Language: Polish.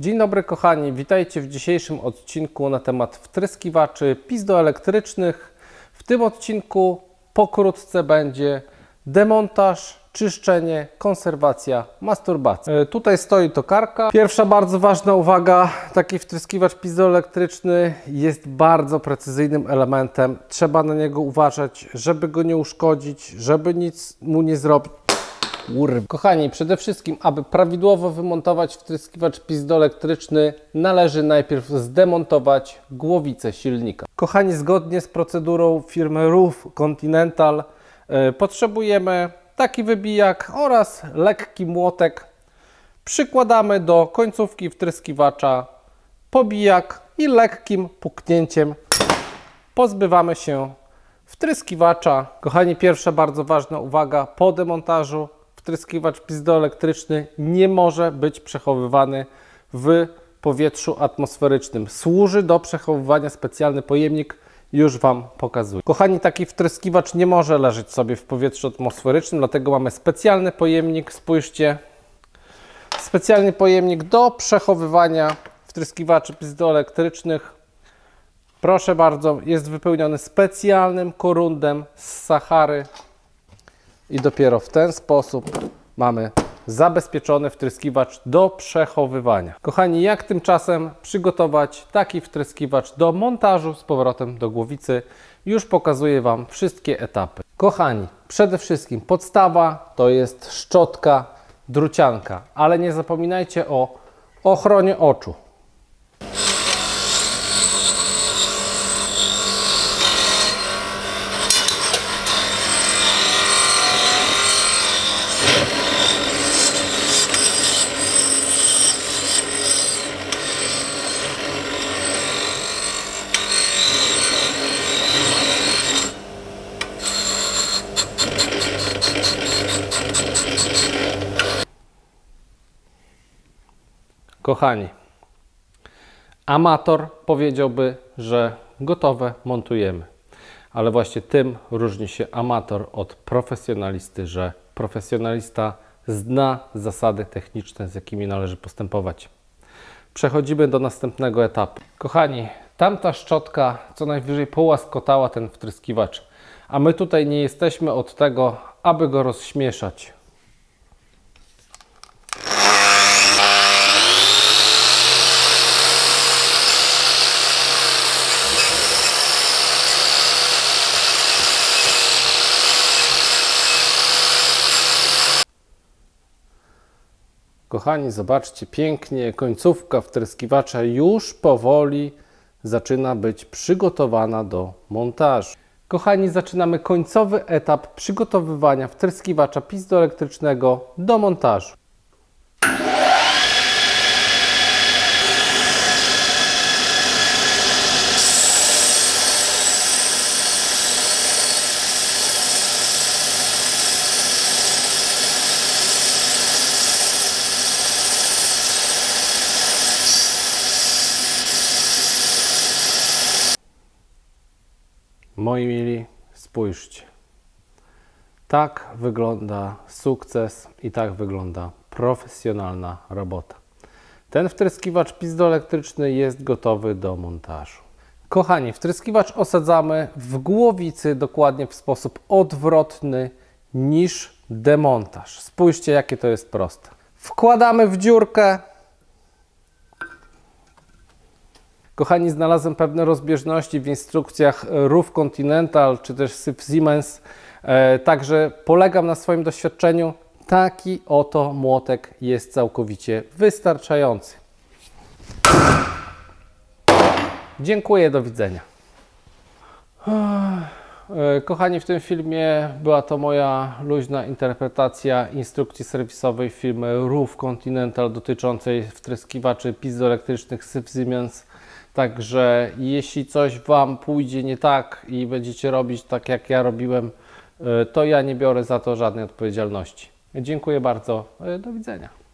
Dzień dobry kochani, witajcie w dzisiejszym odcinku na temat wtryskiwaczy pizdoelektrycznych. W tym odcinku pokrótce będzie demontaż, czyszczenie, konserwacja, masturbacja. E, Tutaj stoi tokarka. Pierwsza bardzo ważna uwaga, taki wtryskiwacz pizdoelektryczny jest bardzo precyzyjnym elementem. Trzeba na niego uważać, żeby go nie uszkodzić, żeby nic mu nie zrobić. Kurwa. Kochani, przede wszystkim, aby prawidłowo wymontować wtryskiwacz pizdoelektryczny, należy najpierw zdemontować głowicę silnika. Kochani, zgodnie z procedurą firmy Roof Continental e, potrzebujemy taki wybijak oraz lekki młotek. Przykładamy do końcówki wtryskiwacza pobijak i lekkim puknięciem pozbywamy się wtryskiwacza. Kochani, pierwsza bardzo ważna uwaga po demontażu. Wtryskiwacz pizdoelektryczny nie może być przechowywany w powietrzu atmosferycznym. Służy do przechowywania specjalny pojemnik, już Wam pokazuję. Kochani, taki wtryskiwacz nie może leżeć sobie w powietrzu atmosferycznym, dlatego mamy specjalny pojemnik. Spójrzcie, specjalny pojemnik do przechowywania wtryskiwaczy pizdoelektrycznych. Proszę bardzo, jest wypełniony specjalnym korundem z Sahary i dopiero w ten sposób mamy zabezpieczony wtryskiwacz do przechowywania. Kochani, jak tymczasem przygotować taki wtryskiwacz do montażu z powrotem do głowicy? Już pokazuję Wam wszystkie etapy. Kochani, przede wszystkim podstawa to jest szczotka, drucianka, ale nie zapominajcie o ochronie oczu. Kochani, amator powiedziałby, że gotowe montujemy. Ale właśnie tym różni się amator od profesjonalisty, że profesjonalista zna zasady techniczne, z jakimi należy postępować. Przechodzimy do następnego etapu. Kochani, tamta szczotka co najwyżej połaskotała ten wtryskiwacz, a my tutaj nie jesteśmy od tego, aby go rozśmieszać. Kochani, zobaczcie pięknie, końcówka wtryskiwacza już powoli zaczyna być przygotowana do montażu. Kochani, zaczynamy końcowy etap przygotowywania wtryskiwacza pizdoelektrycznego do montażu. Moi mili, spójrzcie. Tak wygląda sukces i tak wygląda profesjonalna robota. Ten wtryskiwacz pizdoelektryczny jest gotowy do montażu. Kochani, wtryskiwacz osadzamy w głowicy dokładnie w sposób odwrotny niż demontaż. Spójrzcie, jakie to jest proste. Wkładamy w dziurkę, Kochani, znalazłem pewne rozbieżności w instrukcjach Roof Continental czy też Syf Siemens, e, także polegam na swoim doświadczeniu. Taki oto młotek jest całkowicie wystarczający. Dziękuję, do widzenia. E, Kochani, w tym filmie była to moja luźna interpretacja instrukcji serwisowej firmy Roof Continental dotyczącej wtryskiwaczy piezoelektrycznych Syf Siemens. Także jeśli coś Wam pójdzie nie tak i będziecie robić tak jak ja robiłem, to ja nie biorę za to żadnej odpowiedzialności. Dziękuję bardzo. Do widzenia.